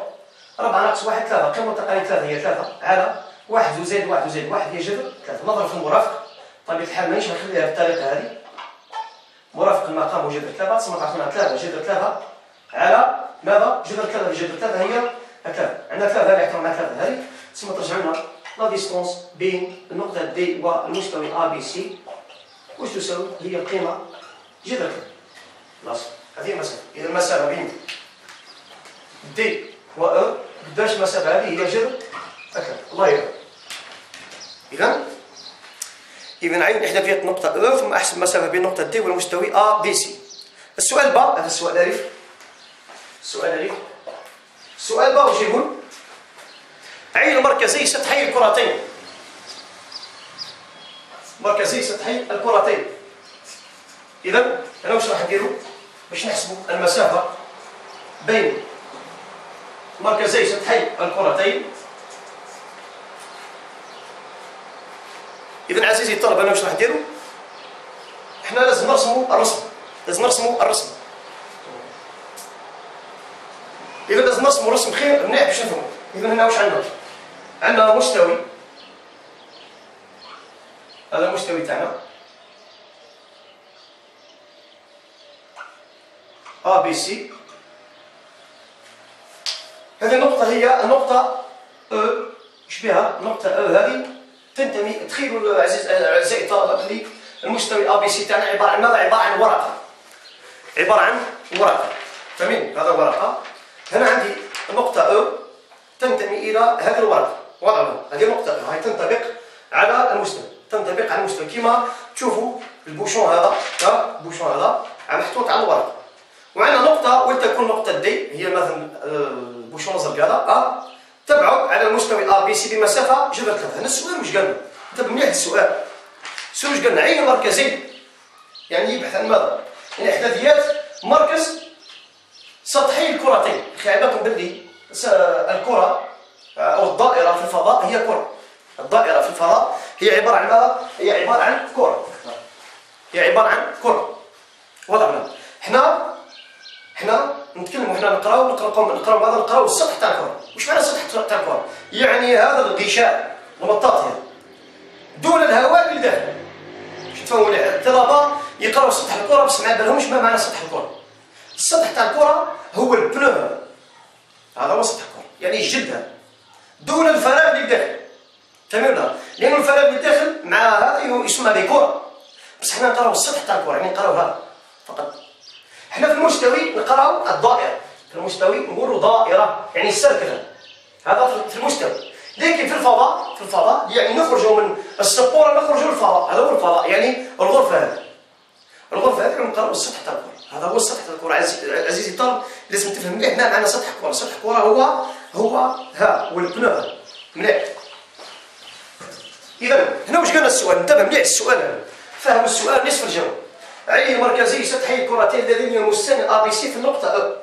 أربعة ناقص واحد ثلاثة. قيمة تقريبا ثلاثة هي ثلاثة. على واحد وزائد واحد وزائد واحد هي جذر ثلاثة. نضرب في المرافق. طبيعة الحال مانيش نخليها بالطريقة هذه. مرافق المقام وجذر ثلاثة. ثم تعطينا ثلاثة جذر ثلاثة. على ماذا؟ جذر ثلاثة جذر ثلاثة هي ثلاثة. عندنا ثلاثة هذه مع ثلاثة. هذه. ثم ترجع لنا la distance بين النقطة D والمستوي A B C واش تساوي؟ هي القيمة جذر ثلاثة خلاص هذه المسافة إذا المسافة بين D و A قداش المسافة هذه هي جذر ثلاثة الله يرضى إذا إذا عين إحدى نقطة أ ثم أحسب المسافة بين نقطة دي والمستوي A B C. السؤال با هذا السؤال ألف. السؤال ألف. السؤال با واش يقول؟ عين مركزي سطحي الكرتين مركزي سطحي الكرتين إذا أنا واش راح نديرو؟ باش نحسبوا المسافة بين مركزي سطحي الكرتين اذا عزيزي الطلبة أنا واش راح نديرو؟ إحنا لازم نرسموا الرسم. لازم نرسموا الرسم. إذا لازم نرسموا رسم خير منيح باش نفهموا اذا هنا واش عندنا؟ عندنا مستوي. هذا المستوي تاعنا. A B C. هذه النقطة هي النقطة إيش بها؟ النقطة E هذه تنتمي تخيلوا عزيز أعزائي الطلبة اللي المستوى ا بي سي تاعنا عبارة عن ماذا؟ عبارة عن ورقة. عبارة عن ورقة. فهمين؟ هذا ورقة. هنا عندي نقطة أو تنتمي إلى هذه الورقة. واضح هذه النقطه هاي تنطبق على المستوى تنطبق على المستوى كما تشوفوا ال bouchon هذا ال bouchon هذا محطوط على الورقه وعندنا نقطة ولتكن نقطة D هي مثلا ال bouchon الزرق هذا تبعد على المستوى A B C بمسافه جذر ثلاثة. هنا السؤال واش قالنا انتبه مليح السؤال. السؤال واش قالنا عين مركزي يعني يبحث عن ماذا؟ يعني احداثيات مركز سطحي الكرتين. خلي باللي الكرة أو الدائره في الفضاء هي كرة. الدائره في الفضاء هي عبارة عن ماذا؟ هي عبارة عن كرة. هي عبارة عن كرة. واضح حنا حنا نتكلموا حنا نقراو نقراو نقراو ماذا؟ نقراو السطح تاع الكرة. واش معنى السطح تاع الكرة؟ يعني هذا الغشاء المطاط هذا. دون الهواء اللي داخل. تفهموا الطلبه يقراو سطح الكرة بس ما بالهمش ما معنى سطح الكرة. السطح تاع الكرة هو البنو هذا هو سطح الكرة. يعني الجلد دون الفراغ اللي داخل تمام لأن الفراغ اللي داخل مع هذا يسمى بكره بس حنا نقراو السطح تاع الكره يعني نقراو هذا فقط. حنا في المستوي نقراو الدائرة. في المستوي نقولوا دائرة يعني السيركل. هذا في المستوي لكن في الفضاء في الفضاء يعني نخرجوا من السبورة نخرجوا للفضاء. هذا هو الفضاء يعني الغرفة هذه. الغرفة هذه نقراو السطح تاع الكره هذا هو السطح تاع الكره عزيزي الطالب لازم تفهم. مليح هنا معنى سطح الكره سطح الكره هو هو ها هو البنو مليح. اذا هنا واش قالنا السؤال؟ انتبه مليح السؤال فهم السؤال نصف الجواب. أي مركزي سطحي الكرتين الذين يمسان A B C في النقطة أ.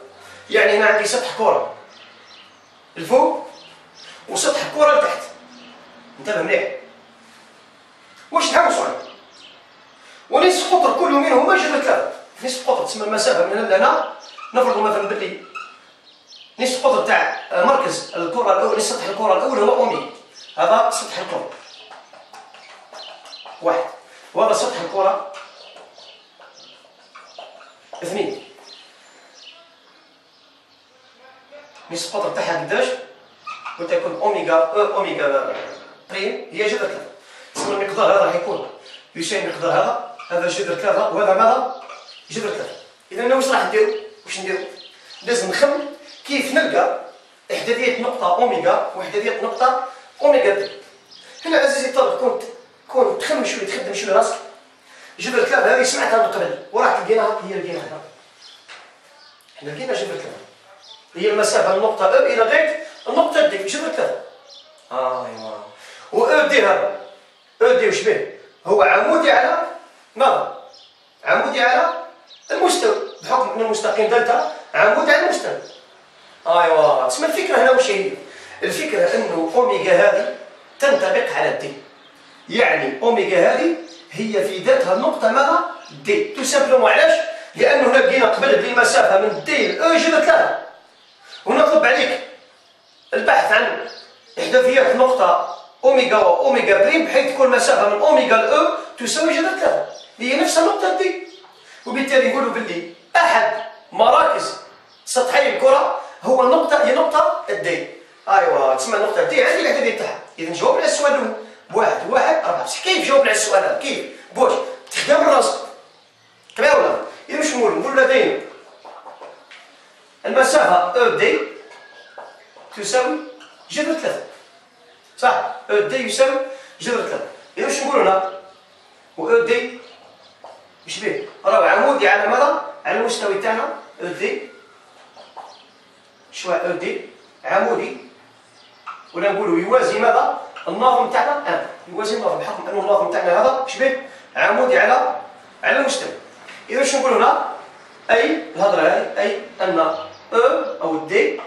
يعني هنا عندي سطح كرة. الفوق وسطح كرة لتحت. انتبه مليح. واش نحوسوا عنه ونصف قطر كل منهما جذر ثلاثة نصف قطر تسمى المسافه من هنا لهنا. نفرضوا مثلا باللي نصف قطر تاع مركز الكرة الاولى سطح الكرة الاولى هو اوميغا هذا سطح الكرة. واحد. وهذا سطح الكرة. اثنين. نصف قطر تاعها قداش؟ وتكون اوميغا أو اوميغا بريم هي جذر ثلاثة تسمى المقدار هذا راح يكون. يساوي المقدار هذا. هذا جذر ثلاثة وهذا ماذا؟ جذر ثلاثة إذا أنا واش راح نديرو؟ واش نديرو؟ لازم نخمم. كيف نلقى إحداثية نقطة أوميغا وإحداثية نقطة أوميغا. دي هنا عزيزي الطالب كنت كون تخمم شوية تخدم شوية راسك. جذر ثلاثة هذه سمعتها من قبل وراح تلقيناها هي لقيناها. هنا حنا لقينا جذر ثلاثة هي المسافة من النقطة A إلى غاية النقطة D. جذر ثلاثة ايوا و O D هذا. O D وش به؟ هو عمودي على ماذا؟ عمودي على المستوى بحكم ان المستقيم دلتا عمودي على المستوى. ايوا تسمى الفكرة هنا وش هي؟ الفكرة إنه اوميغا هذه تنطبق على ال D. يعني اوميغا هذه هي في ذاتها النقطه ماذا D tout simplement علاش؟ لأنه هنا لقينا قبل بلي المسافه من D ل O جذر ثلاثة. ونطلب عليك البحث عن إحداثيات نقطة oméga و oméga prime بحيث تكون المسافة من oméga ل O تساوي جذر ثلاثة. هي نفس النقطة D وبالتالي نقولوا باللي أحد مراكز سطحي الكرة هو النقطة هي نقطة ال D أيوا تسمى النقطة D عندي الإحداثية تاعها إذا جاوب على السؤال الأول. بواحد واحد أربعة. بصح كيف جاوب على السؤال؟ هذا كيف؟ بوش. تخدم راسك. كما ولا؟ إذا واش نقول نقول لدينا المسافة أو دي تساوي جذر ثلاثة. صح؟ أو دي يساوي جذر ثلاثة. إذا واش نقول هنا. أو دي اش به راه عمودي على ماذا؟ على المستوى تاعنا. أو دي شو أو دي عمودي. ولا نقولوا يوازي ماذا؟ الناظم تاعنا آه يوازي الناظم بحكم أنه الناظم تاعنا هذا اش به عمودي على على المستوى إذا واش نقول هنا؟ أي الهضرة هذه أي أن أو أو دي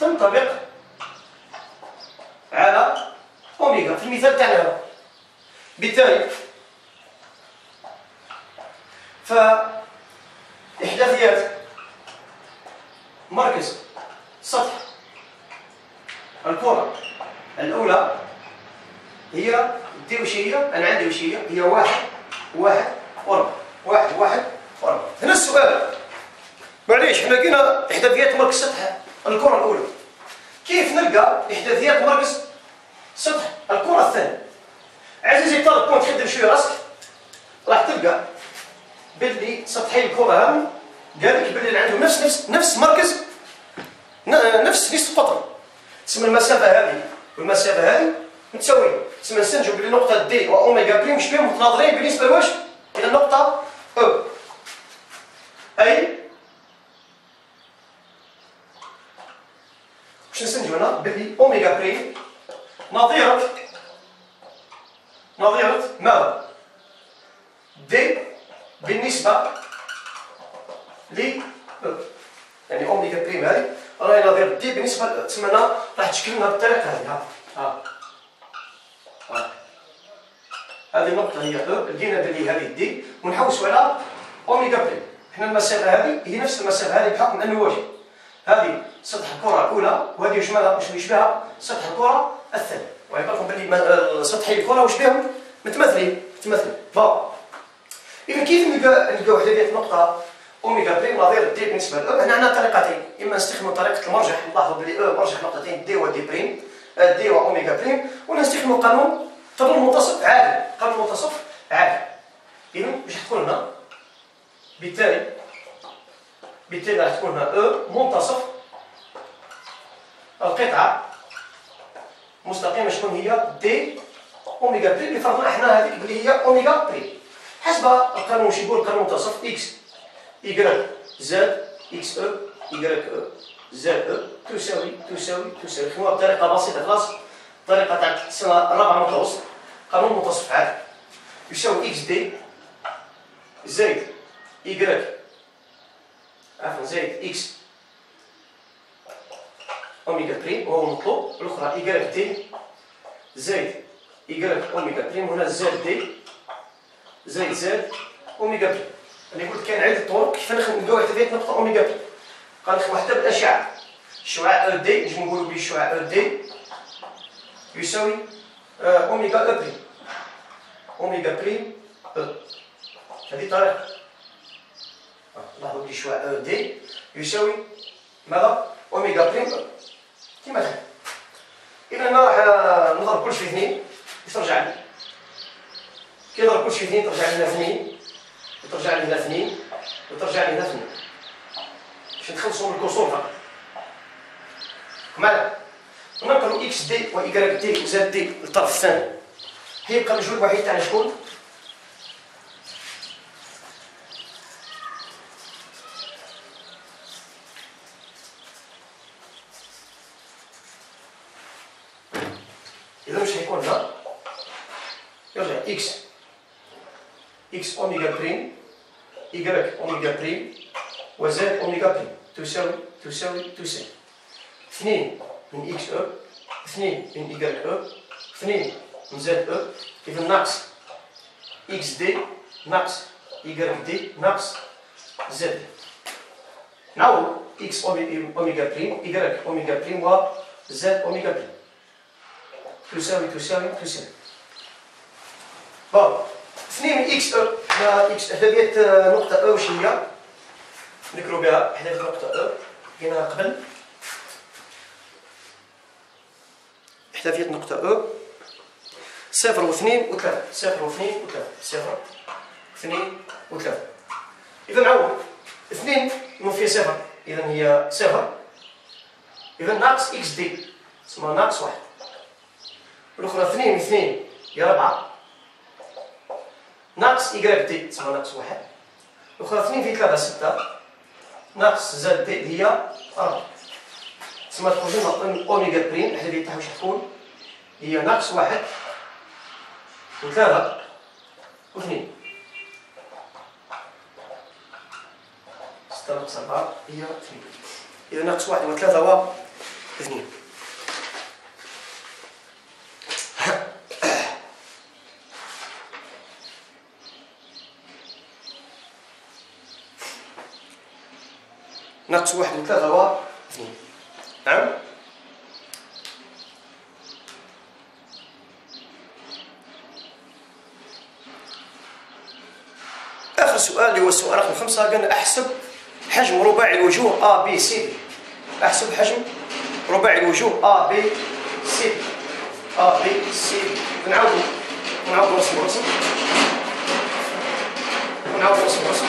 تنطبق على أوميغا. في المثال تاعنا بالتالي فإحداثيات مركز سطح. الكرة الأولى هي دي وش هي؟ أنا عندي وش هي؟ هي واحد واحد وأربعة واحد واحد وأربعة هنا السؤال. معليش حنا لقينا إحداثيات مركز سطح الكرة الأولى. كيف نلقى إحداثيات مركز سطح؟ الكرة الثانية. عزيزي الطالب كون تخدم شوية راسك. راح تلقى باللي سطحي الكرة هذو قال لك باللي عندهم نفس نفس نفس مركز نفس نصف قطر تسمى المسافة هذه. والمسافة هذه متساويين تسمى نستنتجوا باللي نقطة D و oméga prime شبيه متناظرين بالنسبة لواش؟ إلى النقطة O. أي؟ باش نستنتجوا هنا باللي oméga prime نظيرة نظيرة ماذا؟ D بالنسبة ل يعني oméga prime هذه راهي نظيرة D بالنسبة تسمى راح تشكل لنا بالطريقة هذه ها. ها. هذه النقطة هي لقينا بلي هذه D ونحوسوا على oméga prime حنا المسافة هذه هي نفس المسافة هذه بحكم أنه واجب هذه سطح الكرة الأولى وهذه ماذا وش يشبهها سطح الكرة الثاني. ويبقى باللي سطحي الكرة واش بهم؟ متماثلين متماثلين ف. إذا كيف نلقى نلقى وحدة ديال oméga prime نظير D بالنسبة ل هنا عندنا طريقتين إما نستخدموا طريقة المرجح نلاحظوا بلي O مرجح نقطتين D و D prime D و oméga prime ولا نستخدموا قانون قانون منتصف عادي قانون منتصف عادي اذا واش تكون هنا. بالتالي بالتالي راح تكون هنا O منتصف. القطعة مستقيمة شكون هي؟ D oméga prime اللي فرضنا إحنا هذيك اللي هي oméga prime حسب القانون واش يقول القانون إكس زاد إكس أو ايكغيك أو زاد أو تساوي تساوي تساوي خدموها بطريقه بسيطه خلاص الطريقة تاع السنة الرابعه متوسط قانون منتصف عاد يساوي x D زائد y عفوا زائد x oméga prime وهو مطلوب الاخرى y D زائد y oméga prime هنا z D زائد z oméga prime أنا قلت كاين عده طرق كيف نخدموا احتفاليه نقطة أوميغا بي غنخدموا واحدة بالأشعة. الشعاع O D نجم نقولوا به الشعاع O D. يساوي oméga O prime oméga prime أو هذه طريقة. لاحظوا بلي الشعاع O D. يساوي ماذا؟ oméga prime O كما هذا إذا راح نضرب كلشي في اثنين ترجع لي. كي نضرب كلشي في ترجع لنا اثنين وترجع لنا اثنين وترجع لنا اثنين باش نخلصوا من الكسور فقط. مالا وننقلوا x D و y D و z D للطرف الثاني. هيبقى المجهول الوحيد تاعنا شكون؟ إذا مش حيكون هنا يرجع x x oméga prime y oméga prime و z oméga prime تساوي تساوي اثنين من إكس أو اثنين من إيكغيك أو اثنين من زد أو إذا ناقص x D ناقص y D ناقص z. نعوض x oméga prime y oméga prime و z oméga prime. تساوي تساوي تساوي bon اثنين من x O حنا x احداثية نقطة O واش هي نذكروا بها احداثية نقطة أو لقيناها قبل. احداثية نقطة أو. صفر واثنين وثلاثة. صفر واثنين وثلاثة. صفر اثنين وثلاثة. إذا نعوض اثنين من فيها صفر. إذا هي صفر. إذا ناقص إكس دي. تسمى ناقص واحد. الأخرى اثنين اثنين. هي ربعة ناقص إيكغيك دي. تسمى ناقص واحد. الأخرى اثنين في ثلاثة ستة. ناقص زد دي هي أربعة تسمى تخرج لنا أوميغا بريم الحاجة اللي واش تكون هي ناقص واحد. وثلاثة. واثنين. ستة ناقص أربعة هي اثنين إذا ناقص واحد وثلاثة واثنين ناقص واحد وثلاثة واثنين نعم؟ آخر سؤال هو السؤال رقم خمسة قال أحسب حجم رباعي الوجوه B C D. أحسب حجم رباعي الوجوه C D. A B C D. نعاودو نعاودو نرسم رسم نعاودو نرسم رسم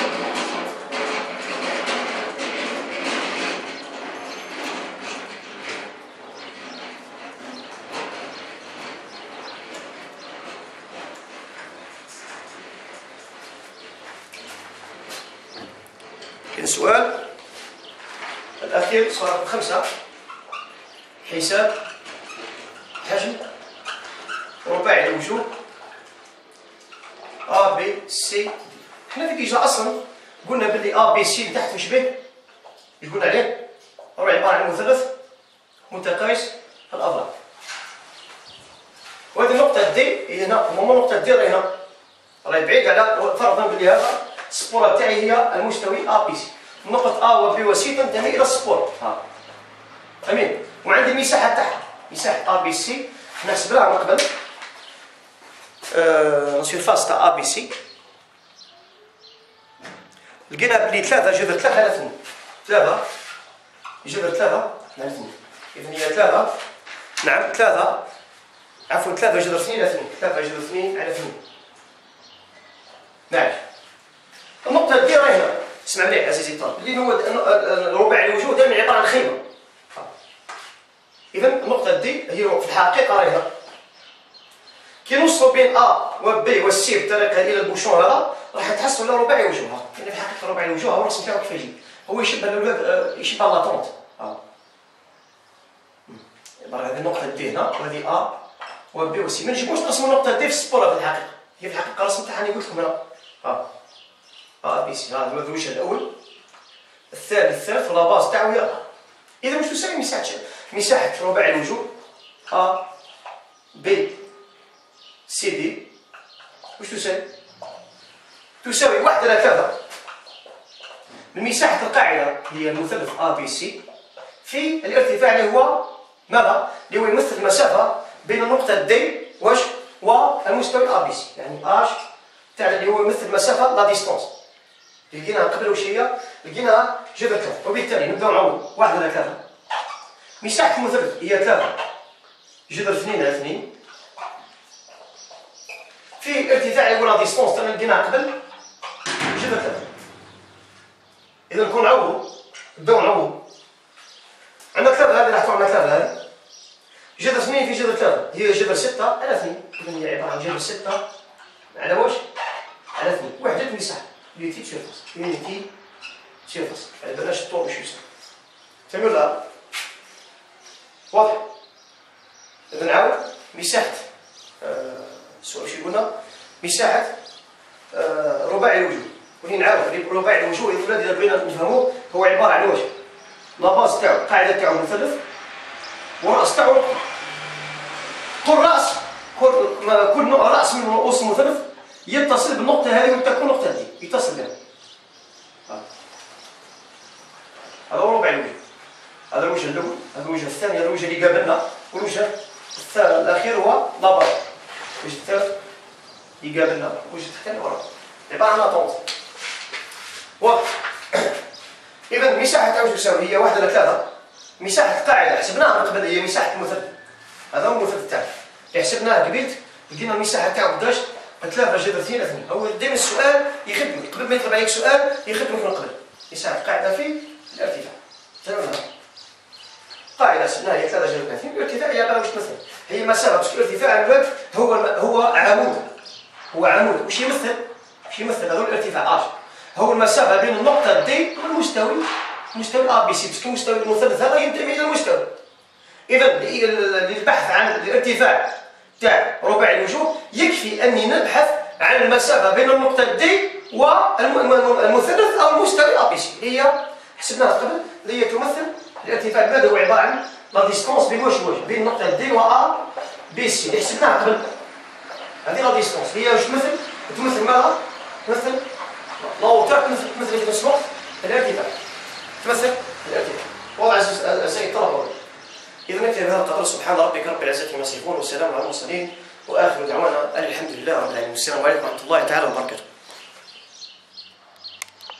الأخير سؤال خمسة. حساب. حجم. رباعي الوجوه A B C. حنا في déjà أصلا قلنا باللي A B C تحت واش به؟ قلنا عليه؟ هو عبارة عن مثلث متقايس الأضلاع وهذه النقطة D هنا هما نقطة D راهي هنا. راهي بعيد على فرضا باللي هذا. السبورة تاعي هي المستوي A B C. نقط A و B و C تنتمي إلى السبورة ها. أمين. وعندي المساحة تاعها مساحة A B C. نحسب لها من قبل. أه سيرفاس تاع A B C. لقينا بلي ثلاثة جذر ثلاثة على اثنين. ثلاثة. جذر ثلاثة على اثنين. إذا هي ثلاثة. نعم ثلاثة. عفوا ثلاثة جذر اثنين على اثنين. ثلاثة جذر اثنين على اثنين. نعم. النقطة دي راهي هنا. اسمع مليح عزيزي الطالب. اللي هو رباعي الوجوه دائما عبارة عن خيمة إذا النقطة D هي في الحقيقة راهي كي نوصلوا بين A و B و C بطريقة إلى ال bouchon هذا راح تحصلوا على رباعي وجوه. يعني في حقيقة رباعي وجوه هو الرسم تاعو كيف يجي هو يشبه يشبه la tente برا هذه النقطة D هنا وهذه A و B و C ما نجيبوش نرسموا النقطة D في السبورة في الحقيقة. هي في الحقيقة الرسم تاعها أنا. قلت لكم هنا ها. A B C. هذا الوجه الأول. الثاني الثالث و la base تاعو هي إذا واش تساوي مساحة مساحة رباعي الوجوه A B C D. واش تساوي؟ تساوي واحد على ثلاثة مساحة القاعدة هي المثلث A B C في الارتفاع اللي هو ماذا؟ اللي هو يمثل المسافة بين النقطة D واش والمستوى A B C يعني H تاع اللي هو يمثل المسافة la distance لقيناها قبل وش هي؟ لقيناها جذر ثلاثة وبالتالي نبداو نعوض. واحد على ثلاثة مساحة المثلث هي ثلاثة جذر اثنين على اثنين. في الارتفاع اللي هو la distance تاعنا لقيناها قبل. جذر ثلاثة إذا نكون نعوض نبداو نعوض. عندنا ثلاثة هذه راح تعطينا ثلاثة هذه. جذر اثنين في جذر ثلاثة هي جذر ستة على اثنين. إذا هي عبارة عن جذر ستة. على واش؟ على اثنين. وحدة المساحة unité surface unité surface يعني بلاش الطول باش يوصل فهمي ولا واضح إذا نعاود مساحة آه، السؤال شو قلنا مساحة آه، رباعي الوجوه ولي نعاود رباعي الوجوه إذا بغينا نفهموه هو عبارة عن واش لا باز تاعو القاعدة تاعو مثلث والرأس تاعو كل رأس كل كل نوع رأس من رؤوس المثلث يتصل بالنقطة هذه وتكون نقطة دي. يتصل بها هذا هو ربع الوجه. هذا الوجه الأول هذا الوجه الثاني هذا الوجه اللي قابلنا. والوجه الأخير هو لابار الوجه الثالث اللي قابلنا. الوجه الثاني ورا عبارة عن طونس واضح. *coughs* إذا مساحة تاع تساوي هي واحد على ثلاثة؟ مساحة القاعدة حسبناها من قبل هي مساحة المثلث هذا هو المثلث تاعنا اللي حسبناه قبيل لقينا المساحة تاعو قداش ثلاثة جذر اثنين اثنين هو دائما السؤال يخدمك قبل ما يطلب عليك سؤال يخدمك من قبل يساعد قاعدة في الارتفاع. تمام؟ قاعدة سنة هي ثلاثة جذر اثنين الارتفاع هي قاعدة واش تمثل هي مسافة بس الارتفاع الوقت هو هو عمود. هو عمود. وش يمثل؟ وش يمثل. هذا الارتفاع. اش هو المسافة بين النقطة D والمستوي. مستوى A B C بس مستوى المثلث هذا ينتمي إلى المستوى. اذا للبحث عن الارتفاع. تاع رباعي الوجوه يكفي أني نبحث عن المسافة بين النقطه D والمثلث أو المستوى A B C هي حسبناها قبل اللي هي تمثل الارتفاع ماذا هو عباره عن la distance بين واش واش بين النقطه D و A B C اللي حسبناها قبل. هذه la distance هي واش تمثل تمثل ماذا؟ تمثل la hauteur تمثل تمثل الارتفاع. تمثل الارتفاع. وضع الاسئله الطلبه إذا نكتب بهذا القدر سبحان ربك رب العزة عما يصفون والسلام على المرسلين وآخر دعوانا أن الحمد لله رب العالمين. والسلام عليكم ورحمة الله تعالى وبركاته.